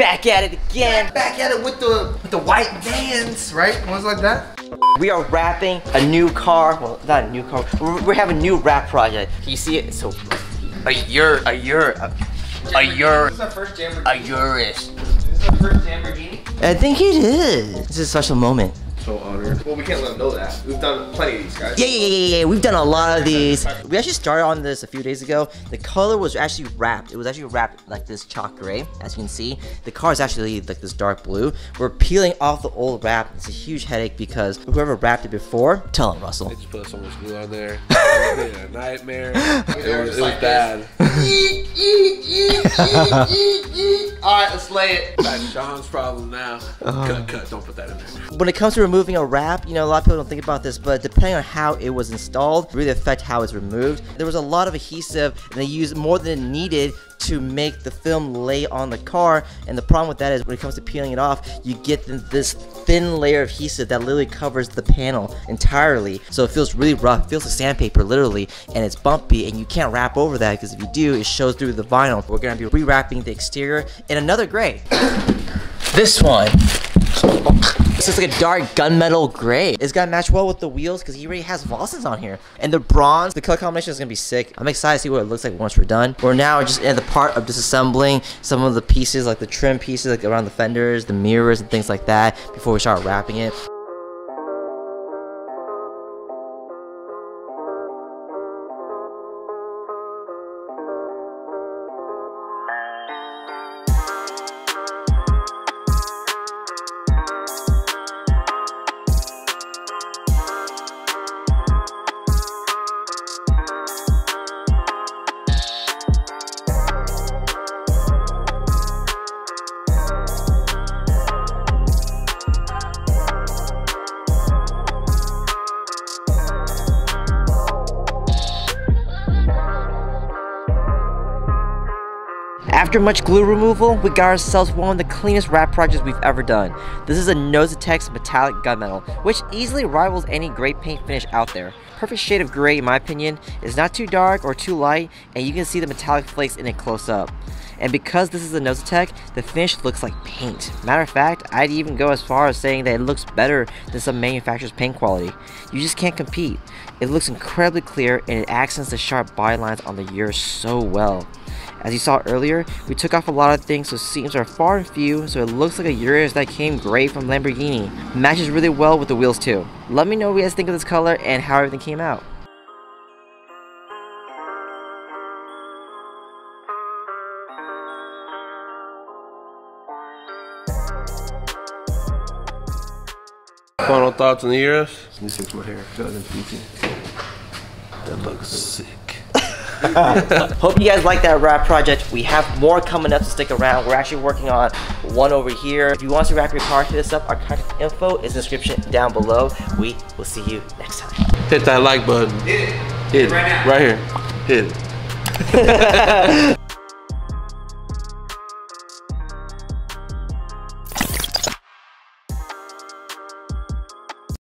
back at it again. Back at it with the with the white vans, right? Ones like that. We are wrapping a new car. Well, not a new car. We're, we have a new wrap project. Can you see it? So, a year, a year, a, a year, This is our first Lamborghini. a Urus. This is our first Lamborghini. I think it is. This is a special moment. So honored. Well, we can't let them know that. We've done plenty of these guys. Yeah, yeah, yeah, yeah, yeah. We've done a lot of these. We actually started on this a few days ago. The color was actually wrapped. It was actually wrapped like this chalk gray, as you can see. The car is actually like this dark blue. We're peeling off the old wrap. It's a huge headache because whoever wrapped it before, tell him, Russell. They just put so much glue on there. A nightmare. It was, it was bad. All right, let's lay it. That's Sean's problem now. Uh-huh. Cut, cut. Don't put that in there. When it comes to removing a wrap, you know, a lot of people don't think about this, but depending on how it was installed, really affect how it's removed. There was a lot of adhesive, and they used more than needed to make the film lay on the car. And the problem with that is when it comes to peeling it off, you get this thin layer of adhesive that literally covers the panel entirely. So it feels really rough, it feels like sandpaper literally, and it's bumpy, and you can't wrap over that because if you do, it shows through the vinyl. We're gonna be rewrapping the exterior in another gray. This one. Is like a dark gunmetal gray. It's gonna match well with the wheels because he already has Vossens on here. And the bronze, the color combination is gonna be sick. I'm excited to see what it looks like once we're done. We're now just in the part of disassembling some of the pieces, like the trim pieces, like around the fenders, the mirrors, and things like that, before we start wrapping it. After much glue removal, we got ourselves one of the cleanest wrap projects we've ever done. This is a Inozetek metallic gunmetal, which easily rivals any gray paint finish out there. Perfect shade of gray in my opinion, it's not too dark or too light, and you can see the metallic flakes in it close up. And because this is a Inozetek, the finish looks like paint. Matter of fact, I'd even go as far as saying that it looks better than some manufacturer's paint quality. You just can't compete. It looks incredibly clear and it accents the sharp bylines on the Urus so well. As you saw earlier, we took off a lot of things so seams are far and few so it looks like a Urus that came gray from Lamborghini. Matches really well with the wheels too. Let me know what you guys think of this color and how everything came out. Final thoughts on the Urus? Let me fix my hair. That looks sick. Hope you guys like that wrap project. We have more coming up, so stick around. We're actually working on one over here. If you want to wrap your car, hit us up. Our contact info is in the description down below. We will see you next time. Hit that like button. Hit it. Hit it. Right now. Right here. Hit it.